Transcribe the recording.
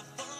the fun.